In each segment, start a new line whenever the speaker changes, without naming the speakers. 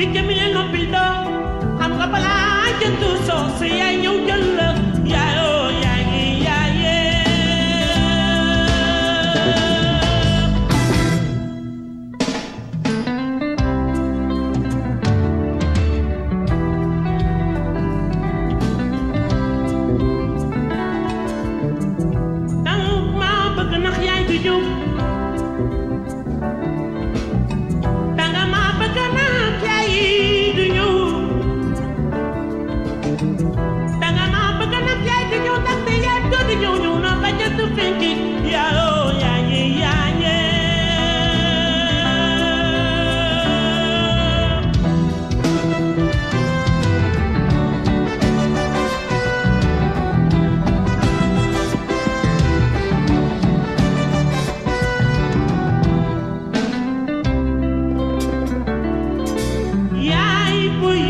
picc mi ne noppil doom xam nga balaa jëntu soo si yaay ñëw jël la yaayoo yaay ya yaayee dang maa bëgg nax yaay du jub foi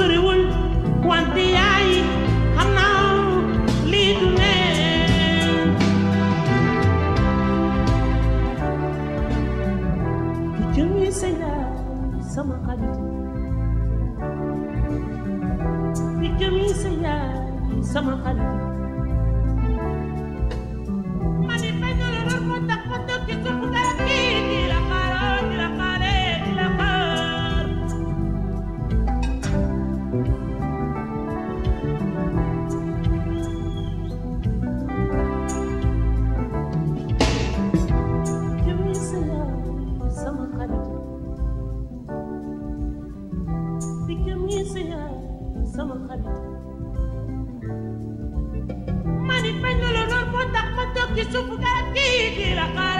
soriwul wante yaay xam naa lii sama xarit yaay sama xarit ma ne bañ la ci Manifesto el honor por tan pronto que.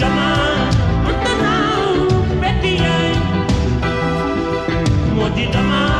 Dama, Dama,